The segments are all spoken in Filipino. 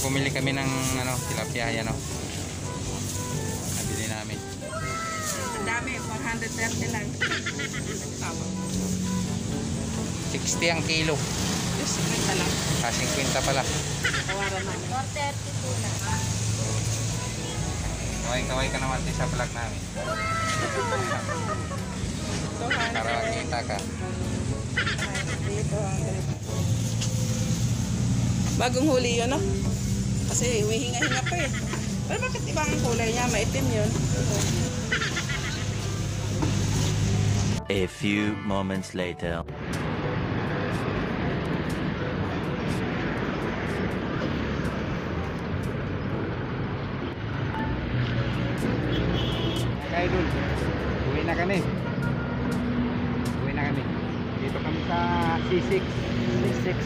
bumili kami ng ano, tilapia yan no. Nabili namin. Ang dami, 430 lang. 60 ang kilo. Yes, kwenta lang. Ah, 50 pala. Tawaran namin. 432 na. Kaway-kaway ka naman sa vlog namin. Para 200. kita ka. Bagong huli yun, no? Kasi humihinga-hinga pa eh. Pero bakit ibang ang kulay niya? Maitim yun. A few moments later. Idol, uwi na kami. Uwi na kami. Dito kami sa C6. C6.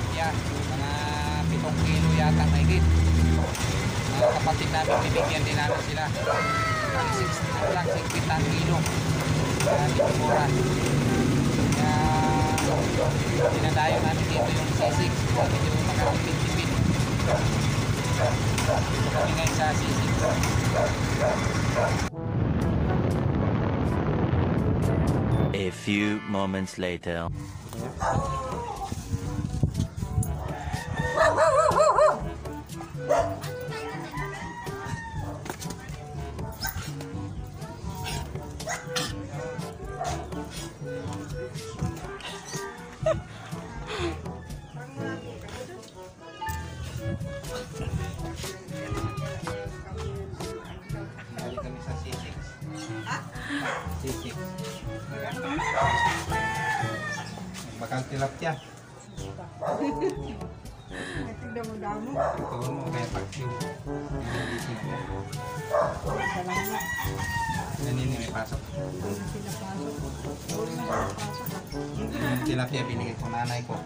Tilapia. Mga 7 kilo yata mahigit. Mga kapatid namin, bibigyan din namin sila. Ang 60 ano lang, 60 ang kilo. Uh, dito mura. Kaya, dinadayo namin dito yung C6. Medyo makakapit-tipid. Dito kami ngayon sa C6. A few moments later. Kami sa C6. C6. Bakal tilapia. Tignan mo damo. Ito mo kaya. Nagising mo. Kanina may pasok. Yung tilapia binigay ko nanay ko.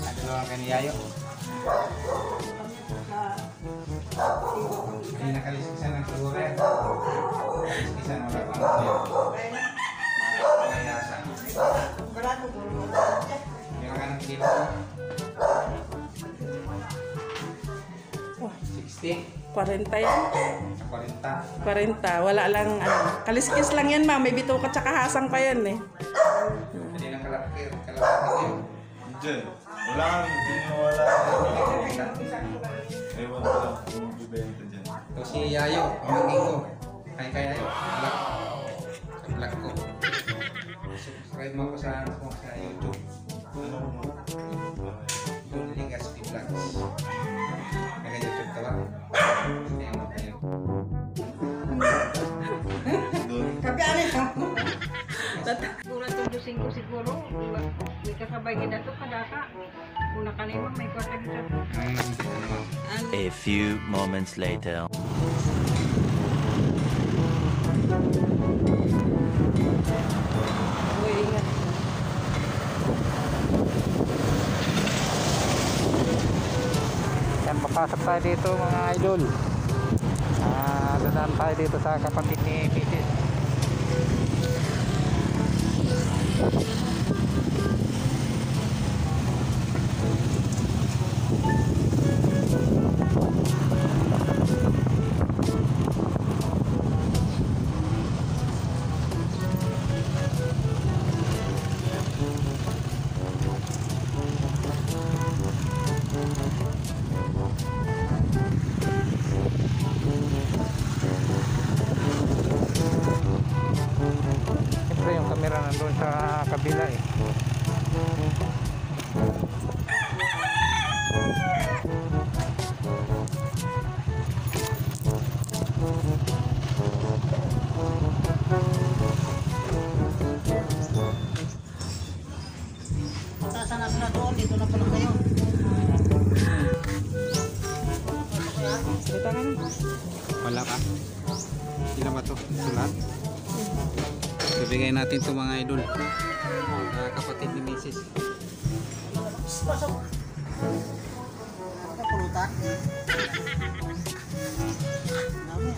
Ano lang kay ni Yayo? Hindi nakalisisan ng siguro yan. Kalisisan wala pang Meron ka ng kilo ko? 60 40 yan. sa 40. 40. Wala lang, ano. Kaliskis lang yan, ma'am. May bito ka tsaka hasang pa yan eh. Hindi nang kalapit. Kalapit yun. Diyan. Wala kang hindi mo wala. Ewan ko lang kung bibenta dyan. Ito si Yayo, pamangking ko. Kaya Naka-YouTube ka ba? Kaya mo kayo. Doon. Siguro tubusin ko siguro. May kasabay kita to kadaka. Kung nakalimang may kwarta kita. A few moments later. Papasok tayo dito mga idol. Ah, dadaan tayo dito sa kapatid ni Mrs. nandun sa kabila eh. Sasanap na doon, dito na pala kayo. Ka na. Wala ka? Sino ba to? Sulat? Bibigay natin to mga idol. Ah, kapatid ni Mrs. Pasok. Kapulutan. Dami.